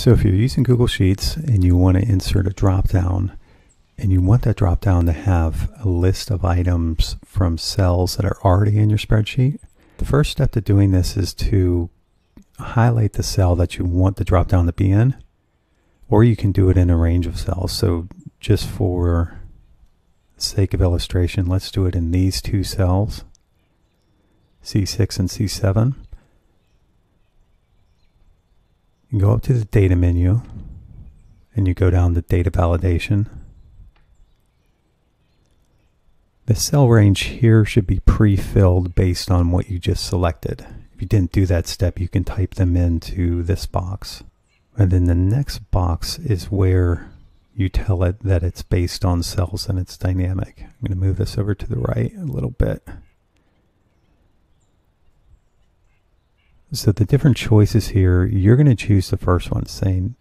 So if you're using Google Sheets and you want to insert a drop down and you want that drop down to have a list of items from cells that are already in your spreadsheet, the first step to doing this is to highlight the cell that you want the drop down to be in, or you can do it in a range of cells. So just for sake of illustration, let's do it in these two cells, C6 and C7. You go up to the data menu and you go down to data validation. The cell range here should be pre-filled based on what you just selected. If you didn't do that step, you can type them into this box. And then the next box is where you tell it that it's based on cells and it's dynamic. I'm going to move this over to the right a little bit. So the different choices here, you're going to choose the first one saying,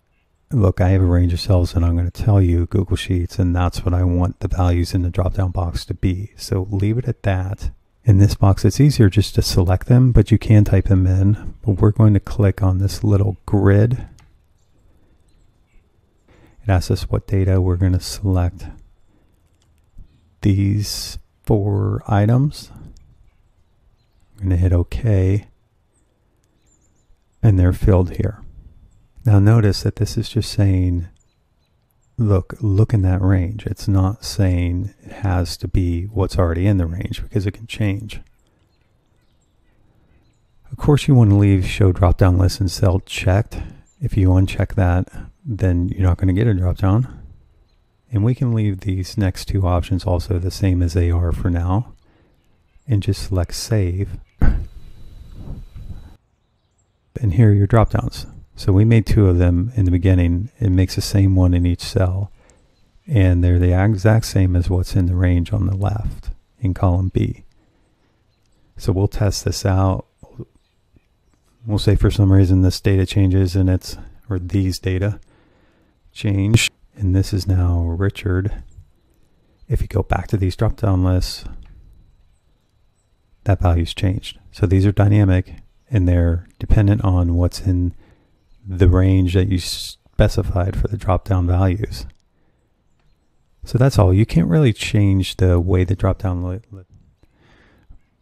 look, I have a range of cells and I'm going to tell you Google Sheets and that's what I want the values in the drop-down box to be. So leave it at that. In this box, it's easier just to select them, but you can type them in. But we're going to click on this little grid. It asks us what data we're going to select these four items. I'm going to hit OK and they're filled here. Now notice that this is just saying, look, look in that range. It's not saying it has to be what's already in the range because it can change. Of course you want to leave show drop down list and cell checked. If you uncheck that, then you're not going to get a drop down. And we can leave these next two options also the same as they are for now and just select save and here are your drop downs. So we made two of them in the beginning. It makes the same one in each cell. And they're the exact same as what's in the range on the left in column B. So we'll test this out. We'll say for some reason this data changes and it's, or these data change. And this is now Richard. If you go back to these drop down lists, that value's changed. So these are dynamic and they're dependent on what's in the range that you specified for the drop down values. So that's all. You can't really change the way the drop down.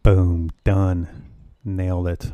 Boom, done. Nailed it.